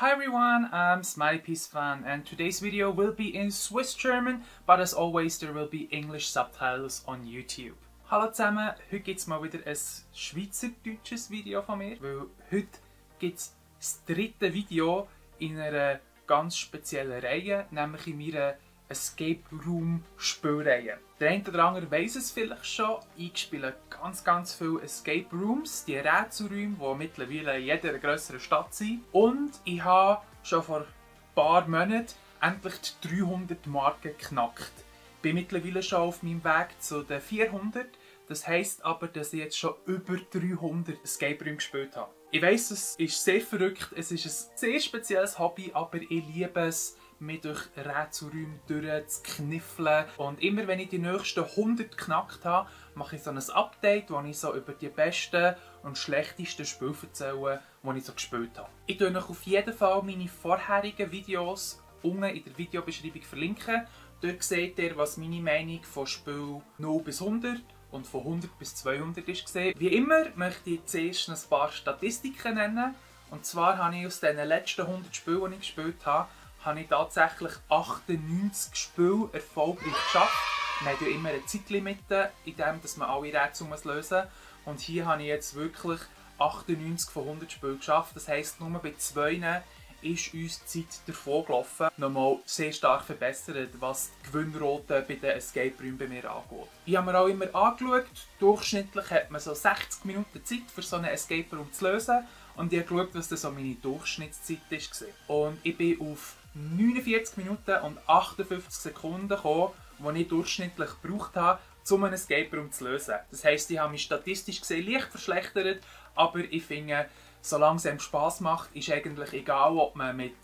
Hi everyone, I'm SmileyPieceFan and today's video will be in Swiss German, but as always there will be English subtitles on YouTube. Hallo zusammen, heute gibt es mal wieder ein schweizerdeutsches Video von mir, weil heute gibt es das dritte Video in einer ganz speziellen Reihe, nämlich in meiner Escape Room Spielreihe. Der eine oder andere weiss es vielleicht schon, ich spiele ganz ganz viele Escape Rooms, die Rätselräume, die mittlerweile in jeder grösseren Stadt sind. Und ich habe schon vor ein paar Monaten endlich die 300 Marken geknackt. Ich bin mittlerweile schon auf meinem Weg zu den 400. Das heisst aber, dass ich jetzt schon über 300 Escape Rooms gespielt habe. Ich weiss, es ist sehr verrückt, es ist ein sehr spezielles Hobby, aber ich liebe es, mich durch Rätselräume durchzukniffeln. Und immer wenn ich die nächsten 100 geknackt habe, mache ich so ein Update, wo ich so über die besten und schlechtesten Spiele erzähle, die ich so gespielt habe. Ich tue euch auf jeden Fall meine vorherigen Videos unten in der Videobeschreibung verlinken. Dort seht ihr, was meine Meinung von Spiel 0 bis 100 und von 100 bis 200 ist gesehen. Wie immer möchte ich zuerst ein paar Statistiken nennen. Und zwar habe ich aus den letzten 100 Spielen, die ich gespielt habe, habe ich tatsächlich 98 Spiele erfolgreich geschafft. Wir haben ja immer eine Zeitlimite, in dem dass man alle Rätsel lösen muss. Und hier habe ich jetzt wirklich 98 von 100 Spielen geschafft. Das heisst, nur bei zwei ist uns die Zeit davon gelaufen. Nochmal sehr stark verbessert, was die Gewinnrote bei den Escape Rooms bei mir angeht. Ich habe mir auch immer angeschaut, durchschnittlich hat man so 60 Minuten Zeit für so einen Escape Room zu lösen. Und ich habe geschaut, was das so meine Durchschnittszeit war. Und ich bin auf 49 Minuten und 58 Sekunden gekommen, die ich durchschnittlich gebraucht habe, um einen Escape Room zu lösen. Das heisst, ich habe mich statistisch gesehen leicht verschlechtert, aber ich finde, solange es einem Spass macht, ist eigentlich egal, ob man mit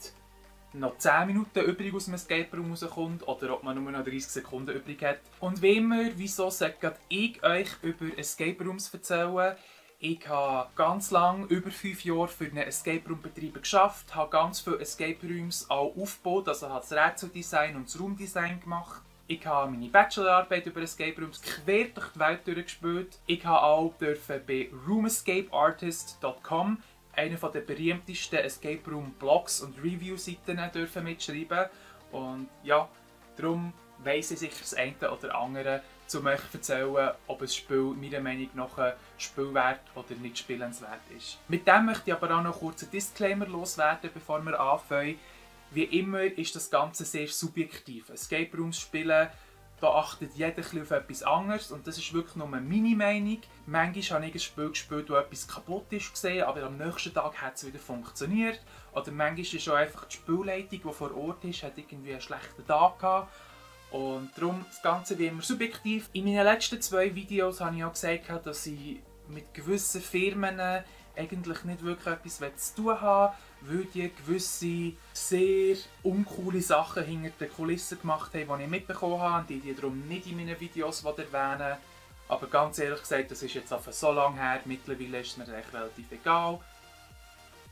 noch 10 Minuten übrig aus dem Escape Room rauskommt oder ob man nur noch 30 Sekunden übrig hat. Und wie immer, wieso sollte ich euch über Escape Rooms erzählen? Ich habe ganz lange, über fünf Jahre, für einen Escape Room Betreiber geschafft, habe ganz viele Escape Rooms auch aufgebaut, also habe das Rätseldesign und das Raumdesign gemacht. Ich habe meine Bachelorarbeit über Escape Rooms quer durch die Welt durchgespielt. Ich habe auch dürfen bei roomescapeartist.com einer der berühmtesten Escape Room Blogs und Review-Seiten mitschreiben. Und ja, darum weiss ich sicher das eine oder andere um euch zu erzählen, ob ein Spiel meiner Meinung nach Spielwert oder nicht spielenswert ist. Mit dem möchte ich aber auch noch kurz einen Disclaimer loswerden, bevor wir anfangen. Wie immer ist das Ganze sehr subjektiv. Escape Rooms spielen, da achtet jeder auf etwas anderes und das ist wirklich nur meine Meinung. Manchmal habe ich ein Spiel gespielt, wo etwas kaputt ist gesehen, aber am nächsten Tag hat es wieder funktioniert. Oder manchmal ist auch einfach die Spielleitung, die vor Ort ist, hat irgendwie einen schlechten Tag gehabt und darum das Ganze wie immer subjektiv. In meinen letzten zwei Videos habe ich auch gesagt, dass ich mit gewissen Firmen eigentlich nicht wirklich etwas zu tun habe, weil die gewisse sehr uncoole Sachen hinter den Kulissen gemacht haben, die ich mitbekommen habe und die ich darum nicht in meinen Videos erwähnen Aber ganz ehrlich gesagt, das ist jetzt einfach so lange her, mittlerweile ist es mir relativ egal.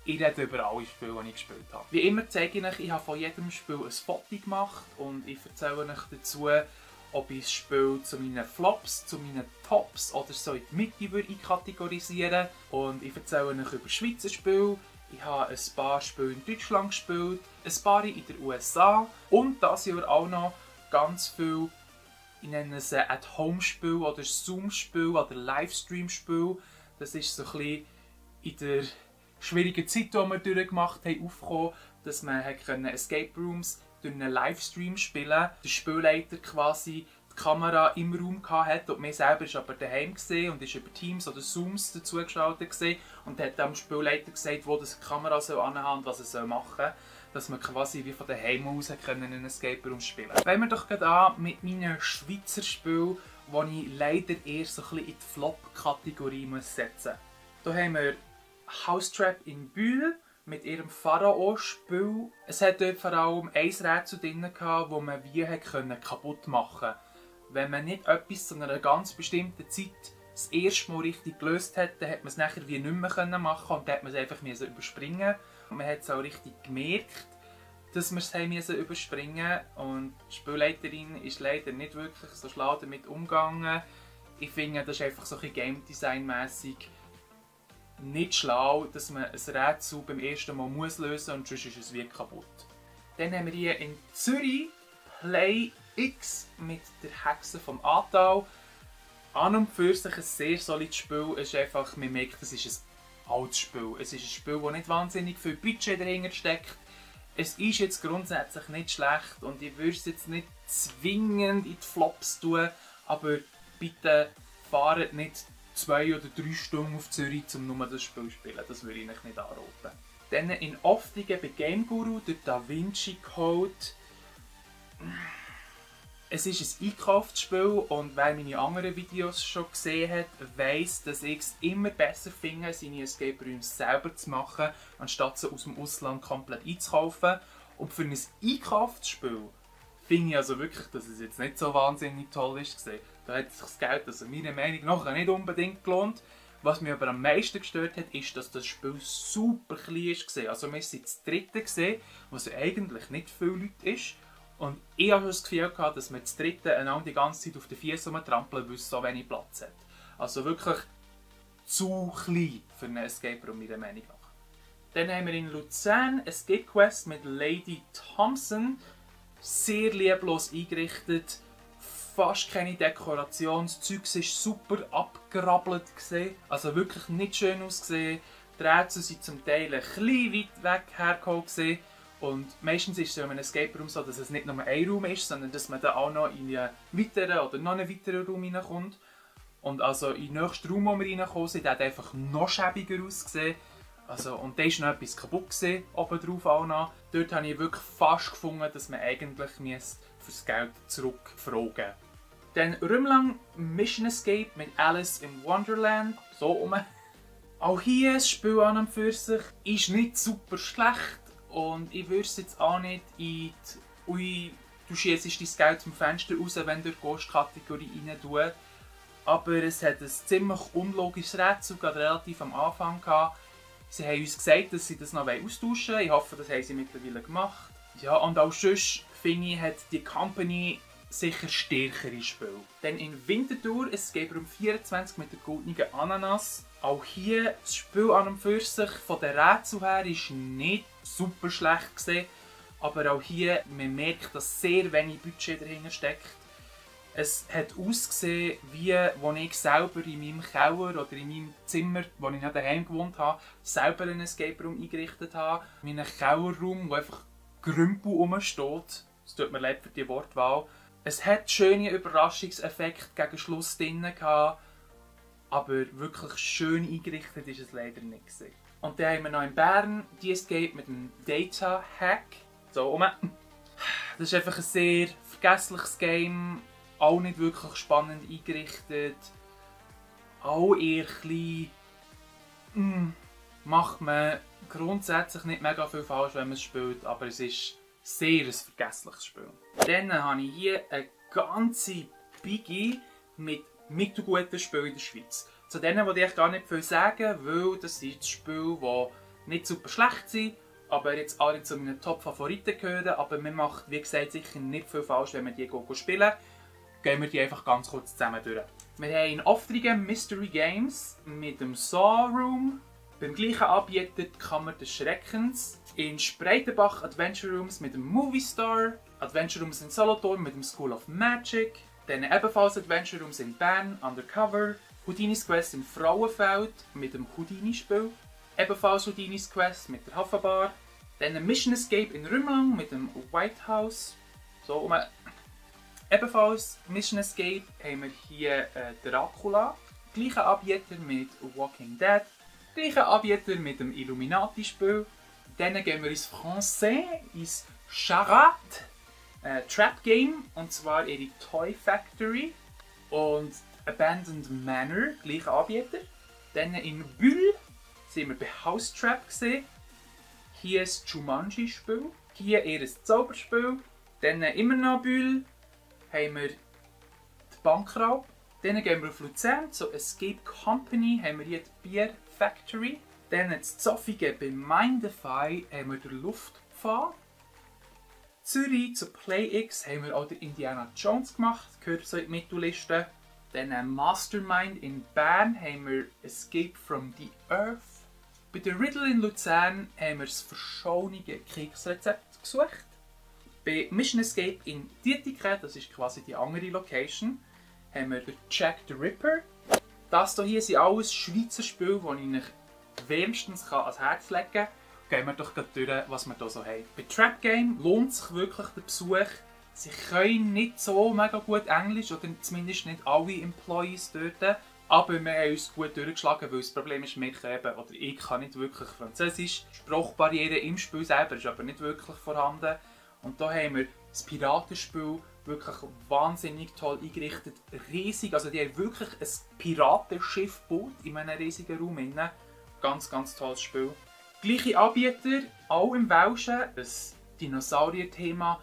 Ich rede über alle Spiele, die ich gespielt habe. Wie immer zeige ich euch, ich habe von jedem Spiel ein Foto gemacht und ich erzähle euch dazu, ob ich das Spiel zu meinen Flops, zu meinen Tops oder so in die Mitte würde kategorisieren Und ich erzähle euch über Schweizer Spiele, ich habe ein paar Spiele in Deutschland gespielt, ein paar in den USA und das Jahr auch noch ganz viel ich nenne es At-Home-Spiel oder Zoom-Spiel oder Livestream-Spiel. Das ist so ein bisschen in der schwierigen Zeit, die wir durchgemacht haben, aufgekommen, dass man Escape Rooms durch einen Livestream spielen konnte. Der Spielleiter quasi die Kamera im Raum hatte und mir selber ist aber daheim und ist über Teams oder Zooms dazugeschaltet und hat dem Spielleiter gesagt, wo das die Kamera soll anhaben und was er soll machen soll dass man quasi wie von daheim aus können in einen Escape Room spielen können. Fangen wir doch gerade an mit meinen Schweizer Spielen, die ich leider eher so ein bisschen in die Flop-Kategorie setzen muss. Hier haben wir Housetrap in Bühl mit ihrem Pharao-Spiel. Es hat dort vor allem ein Rätsel drin, gehabt, man wie können kaputt machen konnte. Wenn man nicht etwas zu einer ganz bestimmten Zeit das erste Mal richtig gelöst hat, dann hat man es nachher wie nicht mehr machen und dann hat man es einfach überspringen und man hat es auch richtig gemerkt, dass wir es haben überspringen und die Spielleiterin ist leider nicht wirklich so schlau damit umgegangen. Ich finde, das ist einfach so ein Game Design mäßig nicht schlau, dass man ein Rätsel beim ersten Mal muss lösen und sonst ist es wie kaputt. Dann haben wir hier in Zürich Play X mit der Hexe vom Aargau. An und für sich ein sehr solides Spiel. Es ist einfach, man merkt, es ist ein altes Spiel. Es ist ein Spiel, das nicht wahnsinnig viel Budget dahinter steckt. Es ist jetzt grundsätzlich nicht schlecht und ich würde es jetzt nicht zwingend in die Flops tun, aber bitte fahrt nicht zwei oder drei Stunden auf Zürich, um nur das Spiel zu spielen. Das würde ich euch nicht anraten. Dann in Oftigen bei Game Guru, der Da Vinci Code es ist ein Einkaufsspiel und wer meine anderen Videos schon gesehen hat, weiß, dass ich es immer besser finde, seine Escape Rooms selber zu machen, anstatt sie aus dem Ausland komplett einzukaufen. Und für ein Einkaufsspiel finde ich also wirklich, dass es jetzt nicht so wahnsinnig toll ist. Da hat sich das Geld also meiner Meinung nach nicht unbedingt gelohnt. Was mich aber am meisten gestört hat, ist, dass das Spiel super klein war. Also wir sind das dritte gesehen, was eigentlich nicht viel Leute ist. Und ich habe das Gefühl gehabt, dass man das dritte einander die ganze Zeit auf den Füßen trampeln, weil es so wenig Platz hat. Also wirklich zu klein für einen Escape Room, meiner Meinung nach. Dann haben wir in Luzern ein Escape Quest mit Lady Thompson. Sehr lieblos eingerichtet. Fast keine Dekoration. Das Zeug war super abgerabbelt. Also wirklich nicht schön ausgesehen. Die Rätsel sind zum Teil ein bisschen weit weg hergeholt. Und meistens ist es in einem Escape Room so, dass es nicht nur ein Raum ist, sondern dass man dann auch noch in einen weiteren oder noch einen weiteren Raum reinkommt. Und also in den nächsten Raum, wo wir reingekommen sind, hat einfach noch schäbiger ausgesehen. Also, und da ist noch etwas kaputt gesehen, oben drauf auch noch. Dort habe ich wirklich fast gefunden, dass man eigentlich für das Geld zurückfragen Dann Rümlang Mission Escape mit Alice im Wonderland. So um. Auch hier das Spiel an und für sich ist nicht super schlecht. Und ich würde es jetzt auch nicht in die, ui, du schießt dein Geld zum Fenster raus, wenn du die Ghost-Kategorie rein tust. Aber es hat ein ziemlich unlogisches Rätsel, gerade relativ am Anfang gehabt. Sie haben uns gesagt, dass sie das noch austauschen wollen. Ich hoffe, das haben sie mittlerweile gemacht. Ja, und auch sonst, finde ich, hat die Company sicher stärkere Spiele. Dann in Winterthur Escape Room 24 mit der goldenen Ananas. Auch hier, das Spiel an und für sich von der Rätsel her ist nicht super schlecht gesehen. Aber auch hier, man merkt, dass sehr wenig Budget dahinter steckt. Es hat ausgesehen, wie als ich selber in meinem Keller oder in meinem Zimmer, wo ich daheim gewohnt habe, selber einen Escape Room eingerichtet habe. In einem Kellerraum, wo einfach Grümpel rumsteht. Es tut mir leid für die Wortwahl. Es hat schöne Überraschungseffekte gegen Schluss drin gehabt, aber wirklich schön eingerichtet ist es leider nicht. Gewesen. Und dann haben wir noch in Bern die Escape mit dem Data Hack. So um. Das ist einfach ein sehr vergessliches Game, auch nicht wirklich spannend eingerichtet, auch eher klein. Mm, macht man grundsätzlich nicht mega viel falsch, wenn man es spielt, aber es ist sehr ein vergessliches Spiel. Dann habe ich hier eine ganze Biggie mit mittelguten Spielen in der Schweiz. Zu denen würde ich gar nicht viel sagen, weil das sind Spiele, die nicht super schlecht sind, aber jetzt alle zu meinen Top-Favoriten gehören. Aber man macht, wie gesagt, sicher nicht viel falsch, wenn wir die spielen. Gehen wir die einfach ganz kurz zusammen durch. Wir haben in Oftrigen Mystery Games mit dem Saw Room, beim gleichen Anbieter die Kammer des Schreckens, in Spreitenbach Adventure Rooms mit dem Movie Star, Adventure Rooms in Solothurn mit dem School of Magic, dann ebenfalls Adventure Rooms in Bern, Undercover, Houdinis Quest in Frauenfeld mit dem Houdini-Spiel. Ebenfalls Houdinis Quest mit der Hafenbar. Dann Mission Escape in Rümlang mit dem White House. So, um Ebenfalls Mission Escape haben wir hier äh, Dracula. Gleicher Anbieter mit Walking Dead. Gleicher Anbieter mit dem Illuminati-Spiel. Dann gehen wir ins Français, ins Charade äh, Trap Game. Und zwar ihre Toy Factory. Und Abandoned Manor, gleicher Anbieter. Dann in Bull sind wir bei House Trap gesehen. Hier ist Jumanji-Spiel. Hier eher ein Zauberspiel. Dann immer noch Bull haben wir die Bankraub. Dann gehen wir auf Luzern zu Escape Company, haben wir hier die Beer Factory. Dann das Zoffige bei Mindify haben wir den Luftpfad. Zürich zu PlayX haben wir auch den Indiana Jones gemacht, gehört so in die Mittelliste. Dann äh, Mastermind in Bern haben wir Escape from the Earth. Bei der Riddle in Luzern haben wir das verschonige Kriegsrezept gesucht. Bei Mission Escape in Dietikon, das ist quasi die andere Location, haben wir Jack the Ripper. Das hier sind alles Schweizer Spiele, die ich wärmstens ans Herz legen kann. Gehen wir doch durch, was wir hier so haben. Bei Trap Game lohnt sich wirklich der Besuch. Sie können nicht so mega gut Englisch, oder zumindest nicht alle Employees dort. Aber wir haben uns gut durchgeschlagen, weil das Problem ist, wir können, oder ich kann nicht wirklich Französisch. Sprachbarriere im Spiel selber ist aber nicht wirklich vorhanden. Und da haben wir das Piratenspiel wirklich wahnsinnig toll eingerichtet. Riesig, also die haben wirklich ein Piratenschiff gebaut in einem riesigen Raum. Innen. Ganz, ganz tolles Spiel. Gleiche Anbieter, auch im Welschen, das Dinosaurier-Thema.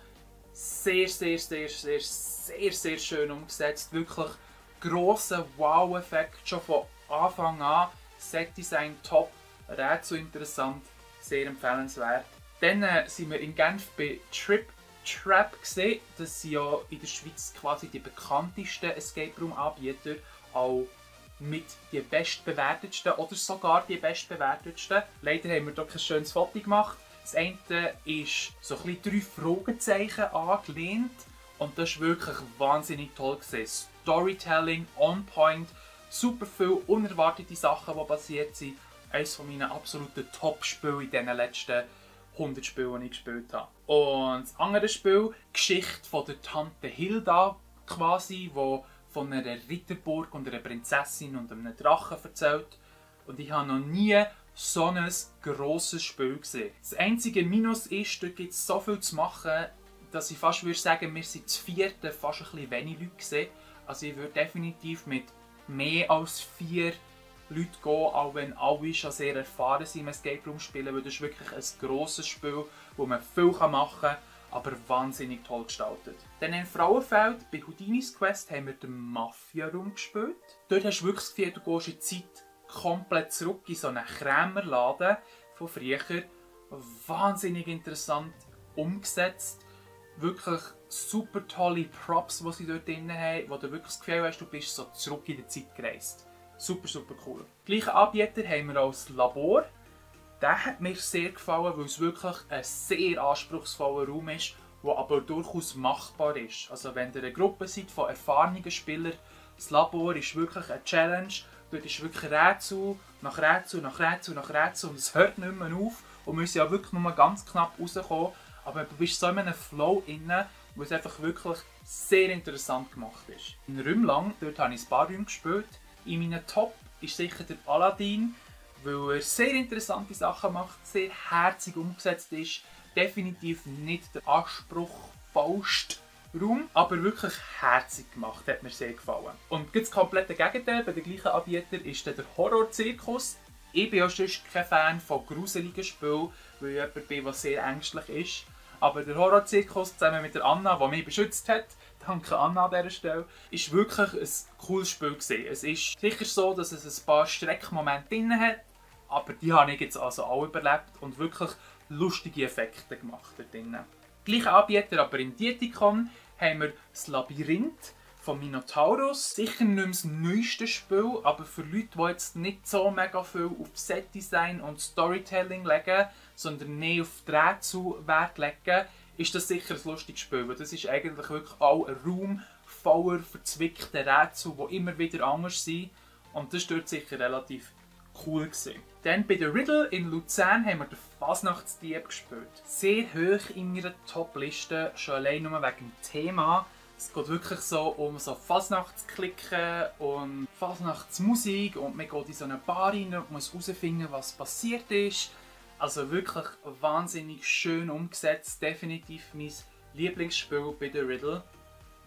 Sehr, sehr, sehr, sehr, sehr, sehr schön umgesetzt. Wirklich grosser Wow-Effekt schon von Anfang an. Set-Design top, Rätsel interessant, sehr empfehlenswert. Dann äh, sind wir in Genf bei Trip Trap gesehen. Das sind ja in der Schweiz quasi die bekanntesten Escape Room Anbieter, auch mit die bestbewertetsten oder sogar die bestbewertetsten. Leider haben wir hier kein schönes Foto gemacht. Das eine ist so ein bisschen drei Fragezeichen angelehnt und das ist wirklich wahnsinnig toll gesehen. Storytelling on point, super viele unerwartete Sachen, die passiert sind. Eines meiner absoluten Top-Spiele in den letzten 100 Spiele, die ich gespielt habe. Und das andere Spiel, Geschichte von der Tante Hilda quasi, wo von einer Ritterburg und einer Prinzessin und einem Drachen erzählt. Und ich habe noch nie so ein grosses Spiel gesehen. Das einzige Minus ist, dort gibt es so viel zu machen, dass ich fast würde sagen, wir sind zu vierten fast ein bisschen wenig Leute gesehen. Also ich würde definitiv mit mehr als vier Leuten gehen, auch wenn alle schon sehr erfahren sind im Escape Room spielen, weil das ist wirklich ein grosses Spiel, wo man viel machen kann, aber wahnsinnig toll gestaltet. Dann in Frauenfeld, bei Houdinis Quest, haben wir den Mafia-Raum gespielt. Dort hast du wirklich das Gefühl, du gehst in die Zeit komplett zurück in so einen Krämerladen von früher. Wahnsinnig interessant umgesetzt. Wirklich super tolle Props, die sie dort drin haben, wo du wirklich das Gefühl hast, du bist so zurück in die Zeit gereist. Super, super cool. Gleichen Anbieter haben wir als Labor. Der hat mir sehr gefallen, weil es wirklich ein sehr anspruchsvoller Raum ist, der aber durchaus machbar ist. Also wenn ihr eine Gruppe seid von erfahrenen Spielern, das Labor ist wirklich eine Challenge. Dort ist wirklich Rätsel nach Rätsel nach Rätsel nach Rätsel und es hört nicht mehr auf. Und wir müssen ja wirklich nur ganz knapp rauskommen. Aber du bist so in einem Flow inne, wo es einfach wirklich sehr interessant gemacht ist. In Rümlang, dort habe ich ein paar Räume gespielt. In meinen Top ist sicher der Aladdin, weil er sehr interessante Sachen macht, sehr herzig umgesetzt ist. Definitiv nicht der anspruchsvollste Raum, aber wirklich herzig gemacht, hat mir sehr gefallen. Und das komplette Gegenteil bei den gleichen Anbietern ist der Horror-Zirkus. Ich bin ja sonst kein Fan von gruseligen Spielen, weil ich jemand bin, der sehr ängstlich ist. Aber der Horror-Zirkus zusammen mit der Anna, die mich beschützt hat, danke Anna an dieser Stelle, ist wirklich ein cooles Spiel gewesen. Es ist sicher so, dass es ein paar Streckmomente drin hat, aber die habe ich jetzt also auch überlebt und wirklich lustige Effekte gemacht dort drin. Gleicher Anbieter, aber in Dietikon haben wir das Labyrinth von Minotaurus. Sicher nicht das neueste Spiel, aber für Leute, die jetzt nicht so mega viel auf Setdesign und Storytelling legen, sondern mehr auf Rätsel Wert legen, ist das sicher ein lustiges Spiel. Weil das ist eigentlich wirklich auch ein Raum voller verzwickter Rätsel, die immer wieder anders sind. Und das dort sicher relativ cool gewesen. Dann bei der Riddle in Luzern haben wir den Fasnachtsdieb gespielt. Sehr hoch in meiner Top-Liste, schon allein nur wegen dem Thema. Es geht wirklich so um so Fasnachtsklicken und Fasnachtsmusik und man geht in so eine Bar rein und muss herausfinden, was passiert ist. Also wirklich wahnsinnig schön umgesetzt. Definitiv mein Lieblingsspiel bei der Riddle.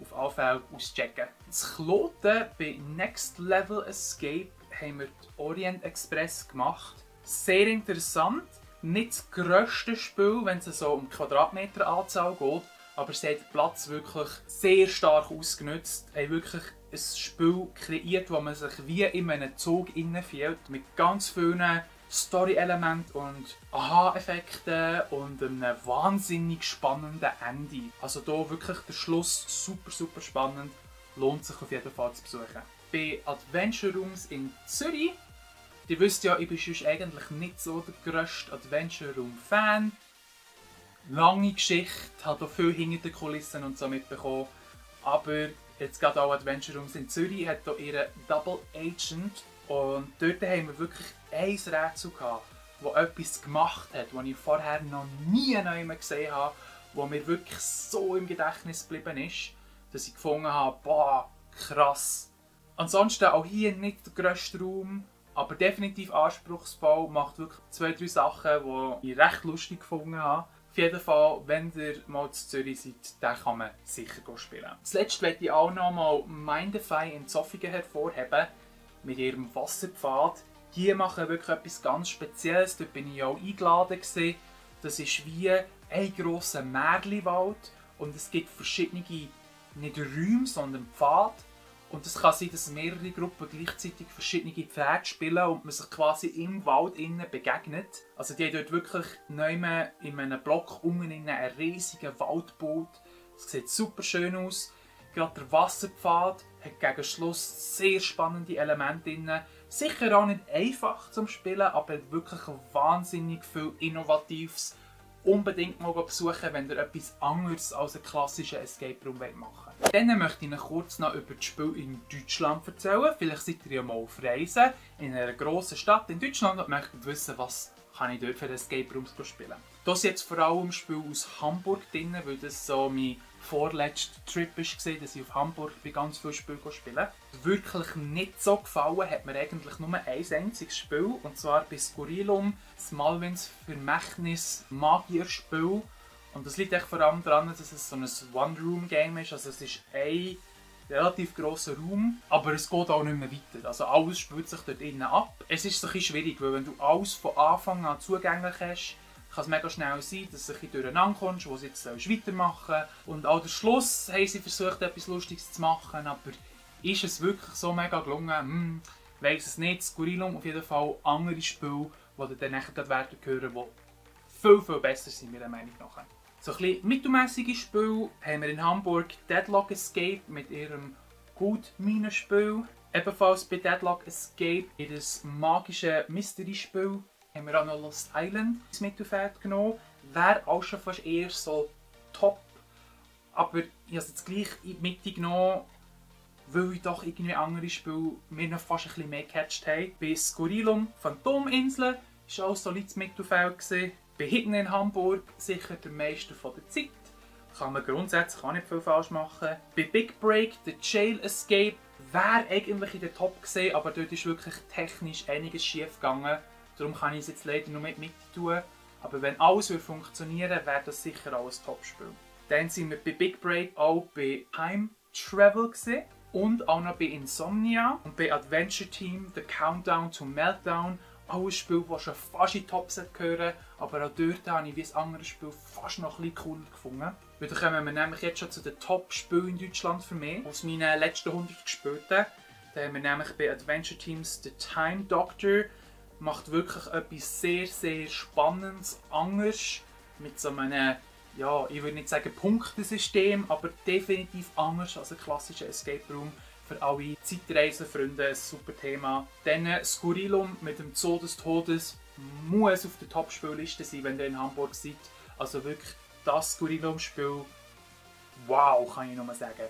Auf alle Fälle auschecken. Das Kloten bei Next Level Escape haben wir die Orient Express gemacht. Sehr interessant. Nicht das grösste Spiel, wenn es so um Quadratmeteranzahl geht, aber sie hat den Platz wirklich sehr stark ausgenutzt. Haben wirklich ein Spiel kreiert, wo man sich wie in einem Zug fühlt, mit ganz vielen Story-Elementen und Aha-Effekten und einem wahnsinnig spannenden Ende. Also hier wirklich der Schluss super, super spannend lohnt sich auf jeden Fall zu besuchen. Bei Adventure Rooms in Zürich, ihr wisst ja, ich bin sonst eigentlich nicht so der grösste Adventure Room Fan. Lange Geschichte, habe auch viel hinter den Kulissen und so mitbekommen. Aber jetzt gerade auch Adventure Rooms in Zürich hat hier ihre Double Agent und dort haben wir wirklich ein Rätsel gehabt, das etwas gemacht hat, das ich vorher noch nie mehr gesehen habe, das mir wirklich so im Gedächtnis geblieben ist, dass ich gefunden habe, boah, krass. Ansonsten auch hier nicht der grösste Raum, aber definitiv anspruchsvoll, macht wirklich zwei, drei Sachen, die ich recht lustig gefunden habe. Auf jeden Fall, wenn ihr mal zu Zürich seid, dann kann man sicher spielen. Zuletzt möchte ich auch noch mal Mindify in Zofingen hervorheben, mit ihrem Wasserpfad. Die machen wirklich etwas ganz Spezielles, dort bin ich auch eingeladen. Gewesen. Das ist wie ein grosser Märliwald und es gibt verschiedene, nicht Räume, sondern Pfade. Und es kann sein, dass mehrere Gruppen gleichzeitig verschiedene Pferde spielen und man sich quasi im Wald innen begegnet. Also die haben dort wirklich neu in einem Block unten in einen riesigen Wald gebaut. Es sieht super schön aus. Gerade der Wasserpfad hat gegen Schluss sehr spannende Elemente drin. Sicher auch nicht einfach zum Spielen, aber wirklich wahnsinnig viel Innovatives. Unbedingt mal besuchen, wenn ihr etwas anderes als einen klassischen Escape Room machen wollt. Dann möchte ich Ihnen kurz noch über das Spiel in Deutschland erzählen. Vielleicht seid ihr ja mal auf Reisen in einer grossen Stadt in Deutschland und möchtet wissen, was kann ich dort für Escape Rooms spielen. Das ist jetzt vor allem Spiel aus Hamburg drin, weil das so mein vorletzter Trip war, dass ich auf Hamburg bei ganz viel Spiel spielen Wirklich nicht so gefallen hat mir eigentlich nur ein einziges Spiel, und zwar bei Skurrilum, das Malvins Vermächtnis Magierspiel. Und das liegt vor allem daran, dass es so ein One-Room-Game ist, also es ist ein relativ grosser Raum, aber es geht auch nicht mehr weiter. Also alles spielt sich dort innen ab. Es ist ein bisschen schwierig, weil wenn du alles von Anfang an zugänglich hast, kann es mega schnell sein, dass du ein bisschen durcheinander kommst, wo du jetzt weitermachen sollst. Und auch der Schluss haben sie versucht, etwas Lustiges zu machen, aber ist es wirklich so mega gelungen? Hm, weiss es nicht. Skurrilum auf jeden Fall andere Spiele, die dann nachher werden hören, die viel, viel besser sind, meiner Meinung nach. So ein bisschen mittelmäßiges Spiel haben wir in Hamburg Deadlock Escape mit ihrem Gutminenspiel. Ebenfalls bei Deadlock Escape ihr magisches Mystery-Spiel haben wir auch noch Lost Island ins Mittelfeld genommen. Wäre auch schon fast eher so top. Aber ich habe es jetzt gleich in die Mitte genommen, weil ich doch irgendwie andere Spiele mir noch fast ein bisschen mehr gecatcht habe. Bei Skurrilum Phantominsel war auch solides Mittelfeld. Bei Hidden in Hamburg sicher der Meister von der Zeit. Kann man grundsätzlich auch nicht viel falsch machen. Bei Big Break, der Jail Escape, wäre eigentlich in der Top gesehen, aber dort ist wirklich technisch einiges schief gegangen. Darum kann ich es jetzt leider nur mit Mitte tun. Aber wenn alles funktionieren würde, wäre das sicher auch ein Top-Spiel. Dann sind wir bei Big Break auch bei Time Travel gesehen und auch noch bei Insomnia und bei Adventure Team The Countdown to Meltdown. Auch ein Spiel, das schon fast in die Tops gehören, aber auch dort habe ich wie ein anderes Spiel fast noch ein bisschen cooler gefunden. Weil da kommen wir nämlich jetzt schon zu den Top-Spielen in Deutschland für mich. Aus meinen letzten 100 gespielten. Da haben wir nämlich bei Adventure Teams The Time Doctor macht wirklich etwas sehr, sehr Spannendes, anders, mit so einem, ja, ich würde nicht sagen Punktesystem, aber definitiv anders als ein klassischer Escape Room. Für alle Zeitreisenfreunde ein super Thema. Dann Skurrilum mit dem Zoo des Todes muss auf der Top-Spielliste sein, wenn ihr in Hamburg seid. Also wirklich das Skurrilum-Spiel, wow, kann ich nur sagen.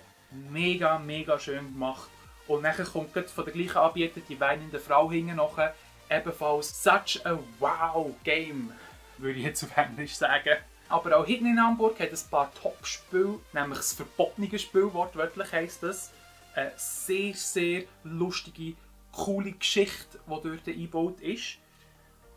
Mega, mega schön gemacht. Und nachher kommt von der gleichen Anbieter die weinende Frau hinten nachher ebenfalls such a wow game, würde ich jetzt auf Englisch sagen. Aber auch hinten in Hamburg hat ein paar Top-Spiele, nämlich das verbotene Spiel, wortwörtlich heisst das. Eine sehr, sehr lustige, coole Geschichte, die dort eingebaut ist.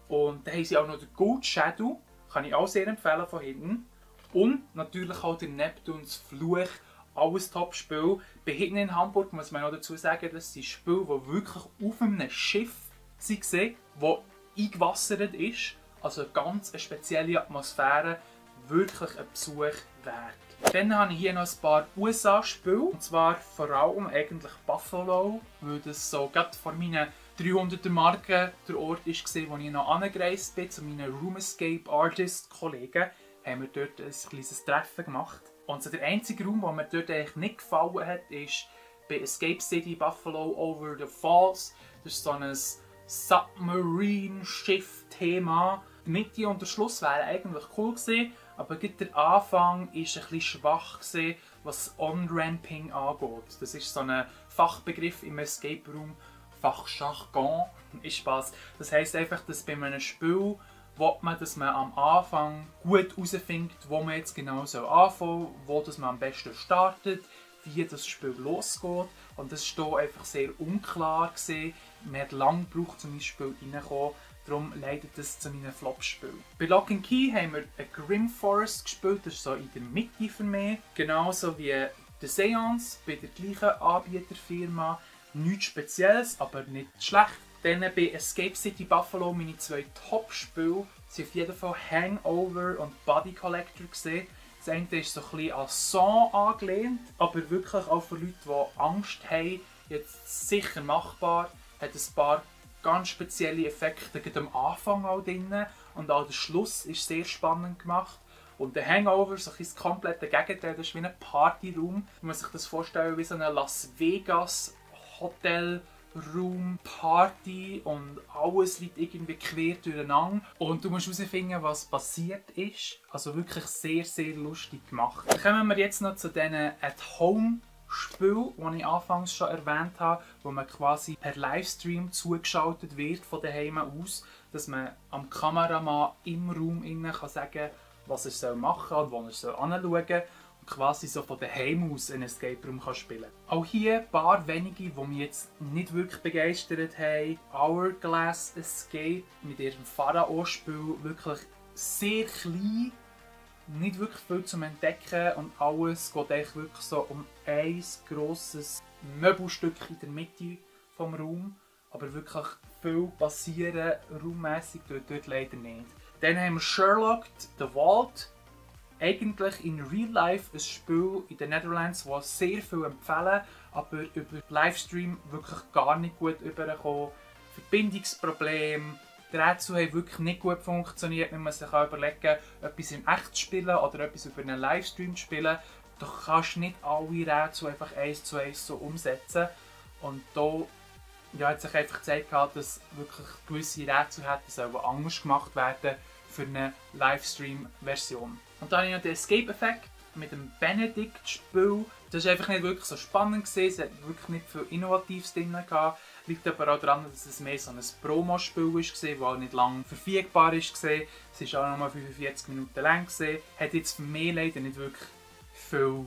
Und da haben sie auch noch den Gold Shadow, kann ich auch sehr empfehlen von hinten. Und natürlich auch der Neptuns Fluch, alles Top-Spiel. Bei hinten in Hamburg muss man auch dazu sagen, dass sie Spiel, das wirklich auf einem Schiff waren, wo eingewassert ist. Also eine ganz spezielle Atmosphäre, wirklich ein Besuch wert. Dann habe ich hier noch ein paar USA-Spiele, und zwar vor allem eigentlich Buffalo, weil das so gerade vor meinen 300er Marken der Ort war, wo ich noch angereist bin, zu meinen Room Escape Artist Kollegen, haben wir dort ein kleines Treffen gemacht. Und so der einzige Raum, der mir dort eigentlich nicht gefallen hat, ist bei Escape City Buffalo Over the Falls. Das ist so ein Submarine-Schiff-Thema. Die Mitte und der Schluss wären eigentlich cool gewesen, aber der Anfang war ein bisschen schwach, gewesen, was On-Ramping angeht. Das ist so ein Fachbegriff im Escape Room, Fachjargon, ist Spaß. Das heisst einfach, dass bei einem Spiel will man, dass man am Anfang gut herausfindet, wo man jetzt genau anfangen soll, wo man am besten startet, wie das Spiel losgeht. Und das war hier einfach sehr unklar. Gewesen. Man hat lange gebraucht, um ins Spiel reinzukommen. Darum leidet das zu meinem Flop-Spiel. Bei Lock and Key haben wir ein Grim Forest gespielt, das ist so in der Mitte für mich. Genauso wie The Seance bei der gleichen Anbieterfirma. Nichts Spezielles, aber nicht schlecht. Dann bei Escape City Buffalo meine zwei Top-Spiele sind auf jeden Fall Hangover und Body Collector gesehen. Das eine ist so ein bisschen an Song angelehnt, aber wirklich auch für Leute, die Angst haben, jetzt sicher machbar. Hat ein paar ganz spezielle Effekte gerade am Anfang auch drin und auch der Schluss ist sehr spannend gemacht. Und der Hangover, so ein das komplette Gegenteil, das ist wie ein Partyraum. Man muss sich das vorstellen wie so ein Las Vegas Hotel Room, Party und alles liegt irgendwie quer durcheinander. Und du musst herausfinden, was passiert ist. Also wirklich sehr, sehr lustig gemacht. Kommen wir jetzt noch zu diesen At-Home Spiel, das ich anfangs schon erwähnt habe, wo man quasi per Livestream zugeschaltet wird von daheim aus, dass man am Kameramann im Raum innen kann sagen, was er machen soll und wo er anschauen soll quasi so von daheim aus in Escape Room kann spielen Auch hier ein paar wenige, die mich jetzt nicht wirklich begeistert haben. Hourglass Escape mit ihrem Pharao-Spiel wirklich sehr klein, nicht wirklich viel zum Entdecken und alles geht eigentlich wirklich so um ein grosses Möbelstück in der Mitte vom Raum, aber wirklich viel passieren raummäßig dort, dort leider nicht. Dann haben wir Sherlock, The Vault, eigentlich in Real Life ein Spiel in den Netherlands, das sehr viel empfehlen, aber über Livestream wirklich gar nicht gut übergekommen. Verbindungsprobleme, die Rätsel haben wirklich nicht gut funktioniert. Man muss sich auch überlegen, etwas in echt zu spielen oder etwas über einen Livestream zu spielen. Du kannst nicht alle Rätsel einfach eins zu eins so umsetzen. Und da ja, hat sich einfach gezeigt, dass wirklich gewisse Rätsel hätten anders gemacht werden für eine Livestream-Version. Und dann habe ich noch den Escape-Effekt mit dem Benedict-Spiel. Das war einfach nicht wirklich so spannend. Gewesen. Es hat wirklich nicht viel Innovatives drin. Gehabt. Liegt aber auch daran, dass es mehr so ein Promo-Spiel war, das auch nicht lange verfügbar war. Es war auch nur 45 Minuten lang. Gewesen. Hat jetzt für mich leider nicht wirklich viel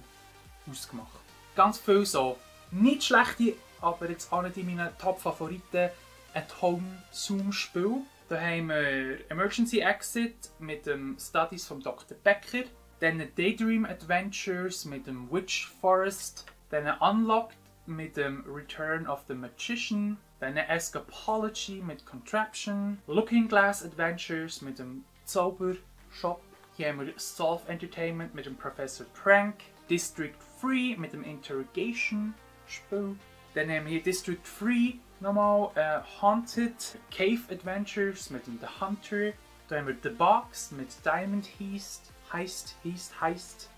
ausgemacht. Ganz viel so nicht schlechte, aber jetzt auch nicht in meinen Top-Favoriten At-Home-Zoom-Spiel. Da haben wir Emergency Exit mit dem Studies von Dr. Becker, dann Daydream Adventures mit dem Witch Forest, dann Unlocked mit dem Return of the Magician, dann Escapology mit Contraption, Looking Glass Adventures mit dem Zaubershop, hier haben wir Solve Entertainment mit dem Professor Prank, District Free mit dem Interrogation Spiel, dann haben wir hier District Free nochmal äh, Haunted Cave Adventures mit dem The Hunter. Dann haben wir The Box mit Diamond Heist, Heist, Heist, Heist.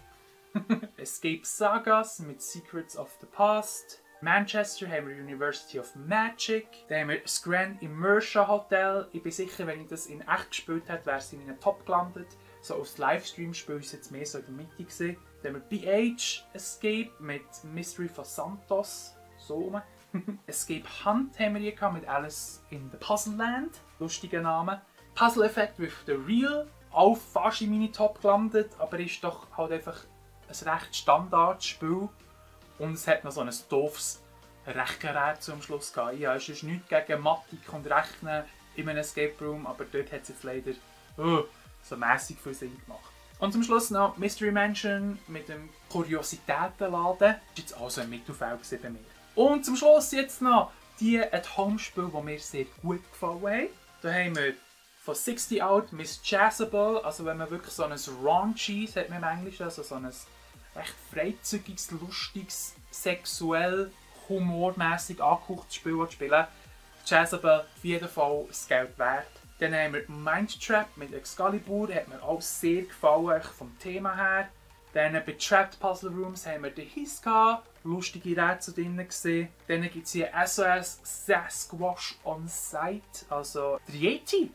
Escape Sagas mit Secrets of the Past. Manchester haben wir University of Magic. Dann haben wir das Grand Immersion Hotel. Ich bin sicher, wenn ich das in echt gespielt hätte, wäre es in meinen Top gelandet. So aus Livestream-Spiel ist jetzt mehr so in der Mitte gewesen. Dann haben wir BH Escape mit Mystery von Santos. So rum. Escape Hunt haben wir hier mit Alice in the Puzzle Land. Lustiger Name. Puzzle Effect with the Real. Auch fast in meine Top gelandet, aber ist doch halt einfach ein recht Standardspiel. Und es hat noch so ein doofes Rechenrätsel am Schluss gehabt. Ja, es ist nichts gegen Mathematik und Rechnen in einem Escape Room, aber dort hat es jetzt leider oh, so mäßig viel Sinn gemacht. Und zum Schluss noch Mystery Mansion mit dem Kuriositätenladen. Das war jetzt so ein Mittelfeld bei mir. Und zum Schluss jetzt noch die At-Home-Spiele, die mir sehr gut gefallen haben. Da haben wir von 60 Out Miss Jazzable, also wenn man wirklich so ein raunchy, sagt man im Englischen, also so ein recht freizügiges, lustiges, sexuell, humormäßig angehauchtes Spiel spielen Jazzable auf jeden Fall das Geld wert. Dann haben wir Mindtrap mit Excalibur, hat mir auch sehr gefallen vom Thema her. Dann bei Trapped Puzzle Rooms haben wir den Hiska, lustige Rätsel drin gesehen. Dann gibt es hier SOS Sasquatch on Site, also der Yeti.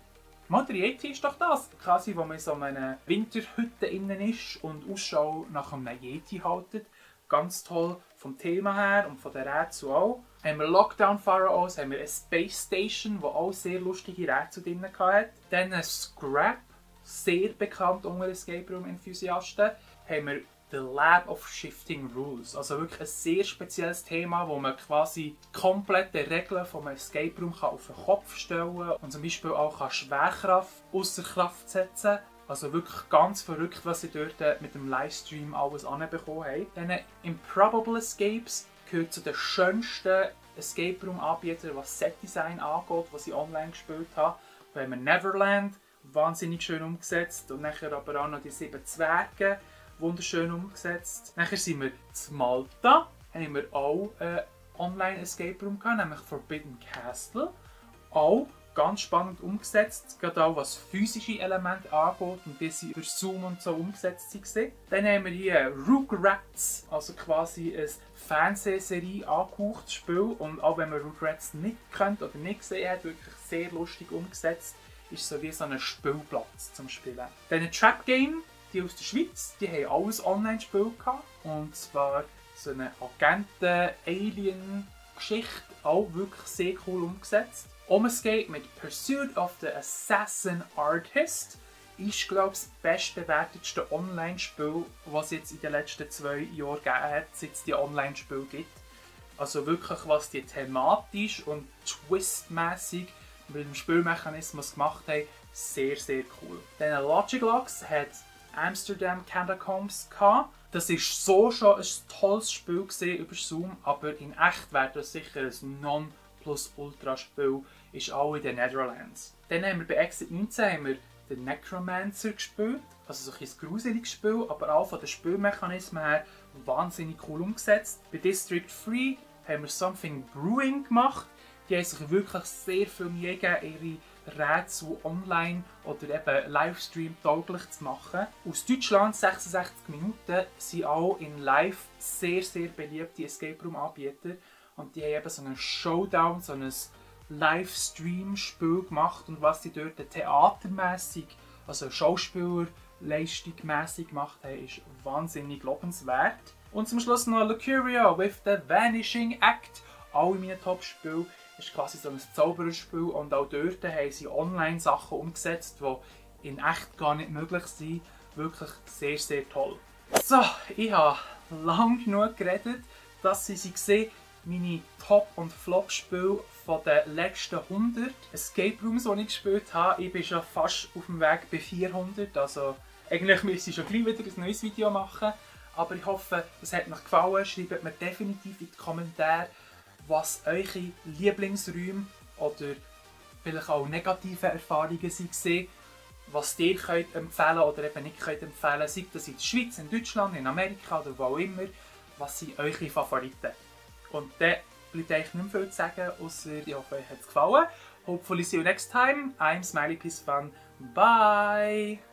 Mal, der Yeti ist doch das. Quasi, wo man in so einer Winterhütte innen ist und Ausschau nach einem Yeti haltet. Ganz toll vom Thema her und von den Rätseln auch. Haben wir Lockdown Pharaohs, haben wir eine Space Station, die auch sehr lustige Rätsel drin hatte. Dann ein Scrap, sehr bekannt unter Escape Room Enthusiasten. Haben wir The Lab of Shifting Rules. Also wirklich ein sehr spezielles Thema, wo man quasi die kompletten Regeln vom Escape Room kann auf den Kopf stellen und zum Beispiel auch kann Schwerkraft außer Kraft setzen also wirklich ganz verrückt, was sie dort mit dem Livestream alles anbekommen haben. Dann Improbable Escapes gehört zu den schönsten Escape Room Anbietern, was Set-Design angeht, was ich online gespielt habe. Da haben wir Neverland, wahnsinnig schön umgesetzt. Und nachher aber auch noch die sieben Zwerge, wunderschön umgesetzt. Nachher sind wir zu Malta, haben wir auch einen Online-Escape Room gehabt, nämlich Forbidden Castle. Auch ganz spannend umgesetzt, gerade auch was physische Elemente angeht und wie sie über Zoom und so umgesetzt sind. Dann haben wir hier Rugrats, also quasi ein Fernsehserie angehauchtes Spiel und auch wenn man Rugrats nicht kennt oder nicht gesehen hat, wirklich sehr lustig umgesetzt, ist so wie so ein Spielplatz zum Spielen. Dann ein Trap Game, die aus der Schweiz, die haben alles Online-Spiel gehabt und zwar so eine Agenten-Alien-Geschichte, auch wirklich sehr cool umgesetzt. Omescape mit Pursuit of the Assassin Artist ist, glaube ich, das bestbewertetste Online-Spiel, was es jetzt in den letzten zwei Jahren gegeben hat, seit es die Online-Spiele gibt. Also wirklich, was die thematisch und twistmäßig mit dem Spielmechanismus gemacht haben, sehr, sehr cool. Dann Logic Locks hat Amsterdam Catacombs gehabt. Das ist so schon ein tolles Spiel über Zoom, aber in echt wäre das sicher ein non plus Ultra Spiel ist auch in den Netherlands. Dann haben wir bei Exit 19 haben wir den Necromancer gespielt, also so ein gruseliges Spiel, aber auch von den Spielmechanismen her wahnsinnig cool umgesetzt. Bei District 3 haben wir Something Brewing gemacht. Die haben sich wirklich sehr viel Mühe gegeben, ihre Rätsel online oder eben Livestream tauglich zu machen. Aus Deutschland 66 Minuten sind auch in Live sehr, sehr beliebte Escape Room Anbieter und die haben eben so einen Showdown, so ein Livestream-Spiel gemacht und was die dort theatermäßig, also Schauspielerleistungmäßig gemacht haben, ist wahnsinnig lobenswert. Und zum Schluss noch Lucuria with the Vanishing Act. Alle meine Top-Spiele ist quasi so ein Zaubererspiel und auch dort haben sie Online-Sachen umgesetzt, die in echt gar nicht möglich sind. Wirklich sehr, sehr toll. So, ich habe lang genug geredet, dass Sie gesehen meine Top- und Flop-Spiele den letzten 100 Escape Rooms, die ich gespielt habe. Ich bin schon fast auf dem Weg bei 400, also eigentlich müsste ich schon gleich wieder ein neues Video machen. Aber ich hoffe, es hat euch gefallen. Schreibt mir definitiv in die Kommentare, was eure Lieblingsräume oder vielleicht auch negative Erfahrungen sind, was ihr könnt empfehlen oder eben nicht könnt empfehlen sei das in der Schweiz, in Deutschland, in Amerika oder wo auch immer. Was sind eure Favoriten? Und dann bleibt eigentlich nicht mehr viel zu sagen, außer ich hoffe, euch hat es gefallen. Hopefully see you next time. I'm Smiley Peace Fan. Bye!